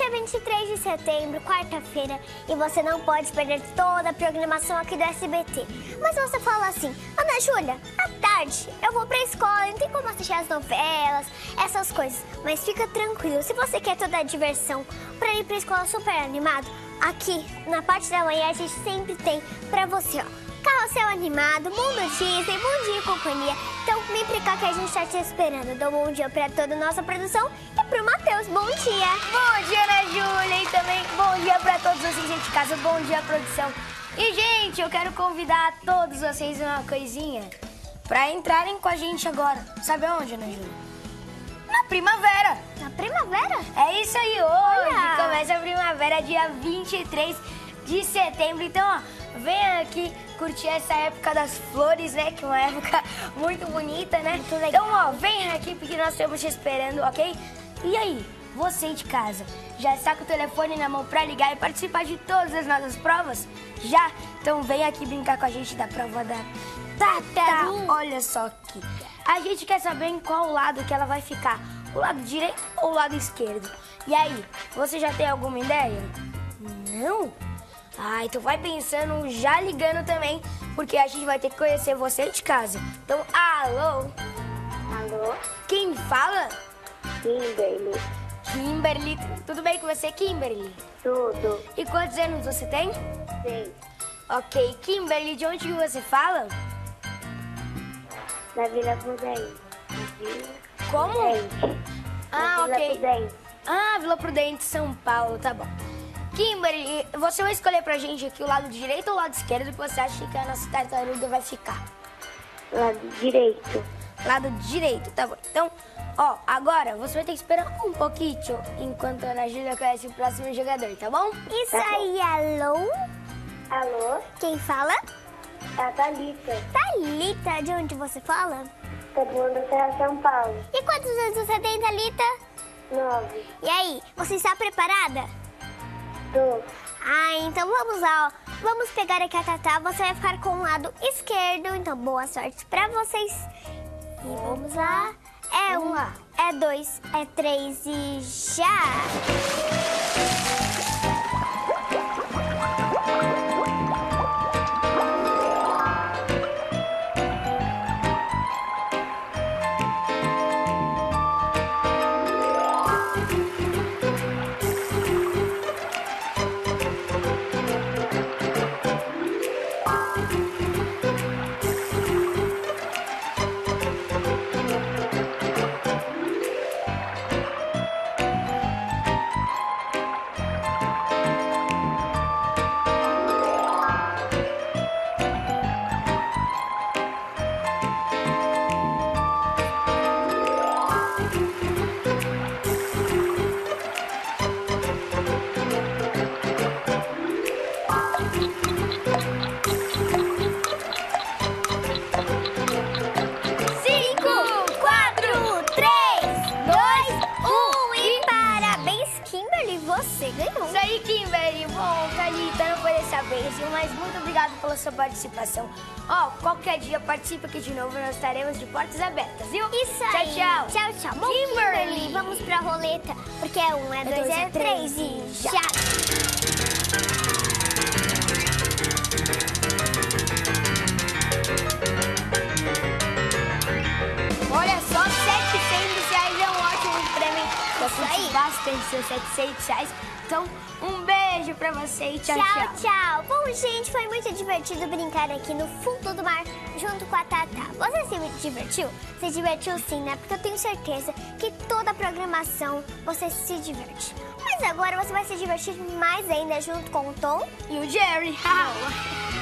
dia 23 de setembro, quarta-feira, e você não pode perder toda a programação aqui do SBT. Mas você fala assim, Ana Júlia, à tarde eu vou pra escola, não tem como assistir as novelas, essas coisas. Mas fica tranquilo, se você quer toda a diversão pra ir pra escola super animado, aqui na parte da manhã a gente sempre tem pra você, ó. Carrossel animado, Mundo Disney, Dia e Companhia. Então vem pra cá que a gente tá te esperando. Dou um bom dia pra toda a nossa produção e pro Matheus. Bom dia! Bom dia, Ana Júlia! E também bom dia pra todos vocês aí de casa. Bom dia, produção. E, gente, eu quero convidar todos vocês uma coisinha pra entrarem com a gente agora. Sabe onde, Ana Júlia? Na primavera! Na primavera? É isso aí, hoje Olha! começa a primavera, dia 23 de setembro. Então, ó, venha aqui curtir essa época das flores, né? Que é uma época muito bonita, né? Muito legal. Então, ó, venha aqui porque nós estamos te esperando, ok? E aí, você de casa, já está com o telefone na mão pra ligar e participar de todas as nossas provas? Já? Então vem aqui brincar com a gente da prova da Tata. Olha só aqui. A gente quer saber em qual lado que ela vai ficar. O lado direito ou o lado esquerdo? E aí, você já tem alguma ideia? Não? Ah, então vai pensando, já ligando também, porque a gente vai ter que conhecer você de casa. Então, alô? Alô? Quem fala? Kimberly. Kimberly. Tudo bem com você, Kimberly? Tudo. E quantos anos você tem? Sim. Ok, Kimberly, de onde você fala? Na Vila Prudente. Como? Prudente. Ah, Vila ok. Prudente. Ah, Vila Prudente, São Paulo, tá bom. Kimberly, você vai escolher pra gente aqui o lado direito ou o lado esquerdo que você acha que a nossa tartaruga vai ficar? Lado direito. Lado direito, tá bom. Então, ó, agora você vai ter que esperar um pouquinho enquanto a Ana Júlia conhece o próximo jogador, tá bom? Isso Tá bom. aí, alô? Alô? Quem fala? É a Thalita. Thalita, de onde você fala? Todo mundo será São Paulo. E quantos anos você tem, Thalita? Nove. E aí, você está preparada? Tô. Ah, então vamos lá, ó. Vamos pegar aqui a Tatá. Você vai ficar com o lado esquerdo. Então, boa sorte pra vocês. E vamos lá. É Vamos um, lá. é dois, é três e já! Aí, Kimberly. Bom, Thalita, não foi dessa vez, mas muito obrigado pela sua participação. Ó, qualquer dia participa aqui de novo, nós estaremos de portas abertas, viu? Isso aí. Tchau, tchau. Tchau, tchau. Kimberly. Kimberly, vamos pra roleta, porque é um, é dois, é três e já. Olha bastante seus 700 reais. Então, um beijo pra você e tchau, Tchau, tchau. tchau. Bom, gente, foi muito divertido brincar aqui no fundo do mar junto com a Tatá. Você se divertiu? Se divertiu sim, né? Porque eu tenho certeza que toda a programação você se diverte. Mas agora você vai se divertir mais ainda junto com o Tom. E o Jerry.